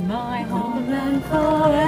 my home and forever.